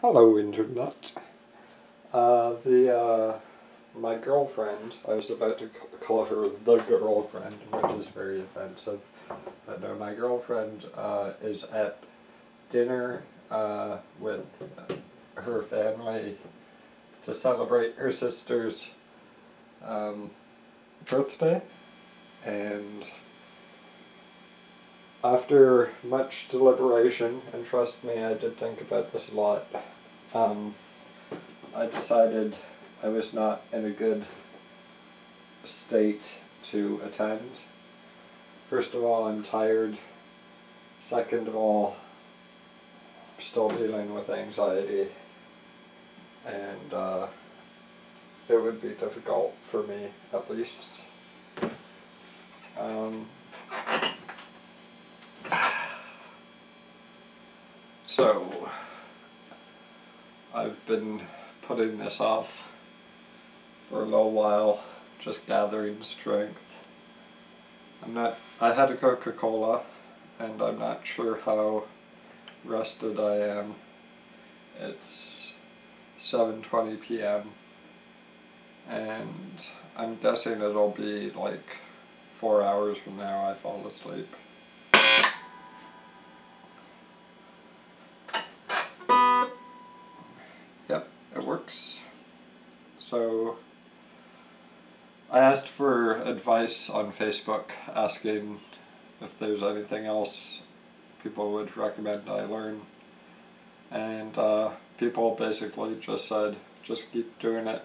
Hello, Internet. Uh, the, uh, my girlfriend, I was about to call her the girlfriend, which is very offensive, but no, my girlfriend, uh, is at dinner, uh, with her family to celebrate her sister's, um, birthday, and after much deliberation, and trust me, I did think about this a lot, um, I decided I was not in a good state to attend. First of all, I'm tired. Second of all, I'm still dealing with anxiety. And uh, it would be difficult for me, at least. Um, So, I've been putting this off for a little while, just gathering strength. I'm not, I had a Coca-Cola, and I'm not sure how rested I am. It's 7.20 p.m. and I'm guessing it'll be like four hours from now I fall asleep. It works. So I asked for advice on Facebook asking if there's anything else people would recommend I learn. And uh, people basically just said, just keep doing it.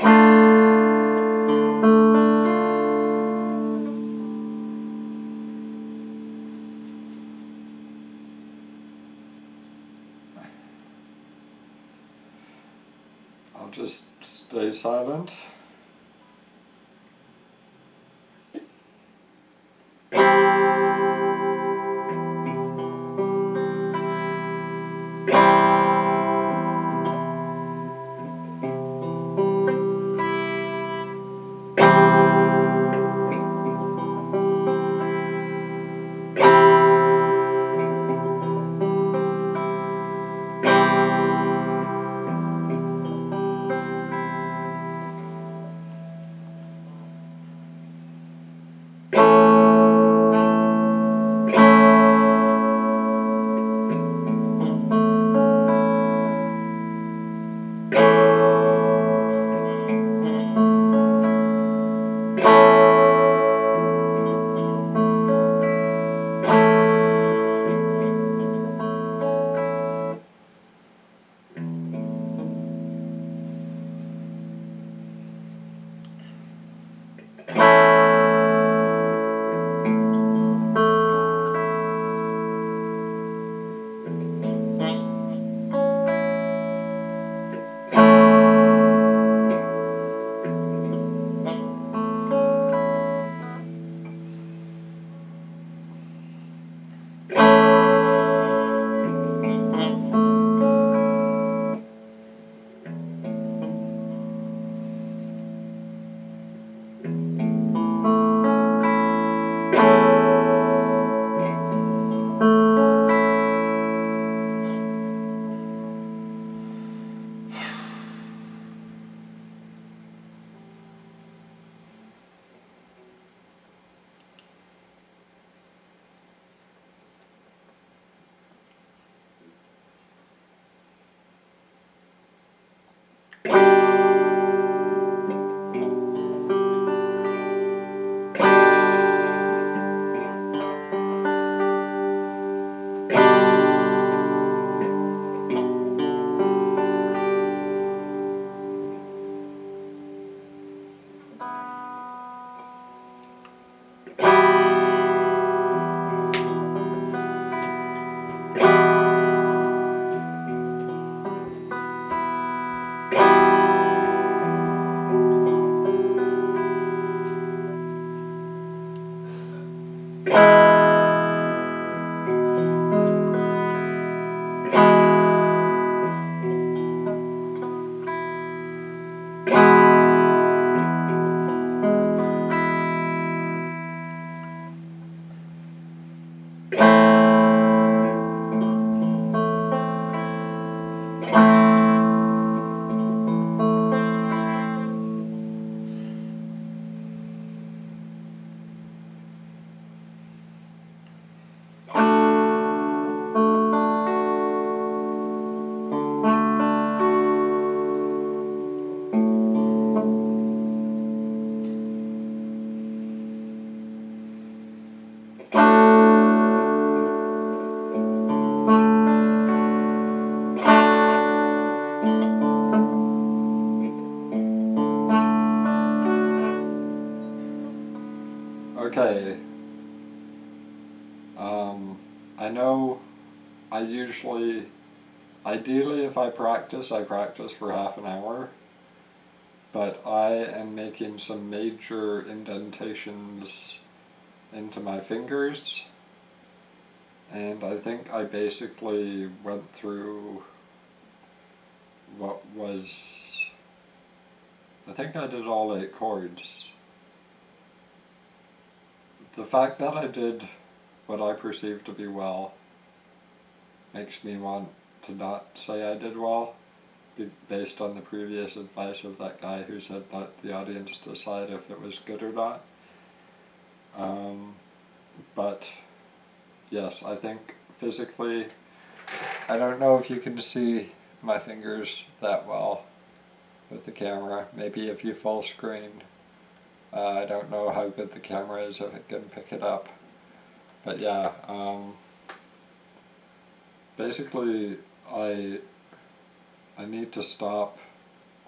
I'll just stay silent. Usually, ideally if I practice, I practice for half an hour, but I am making some major indentations into my fingers, and I think I basically went through what was, I think I did all eight chords. The fact that I did what I perceived to be well makes me want to not say I did well based on the previous advice of that guy who said let the audience decide if it was good or not. Um, but yes, I think physically, I don't know if you can see my fingers that well with the camera. Maybe if you full screen uh, I don't know how good the camera is if it can pick it up. But yeah, um, basically I, I need to stop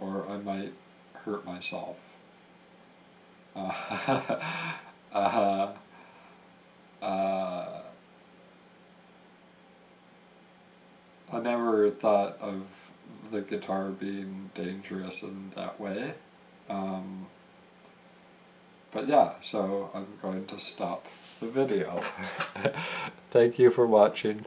or I might hurt myself. Uh, uh, uh, I never thought of the guitar being dangerous in that way. Um, but yeah, so I'm going to stop the video. Thank you for watching.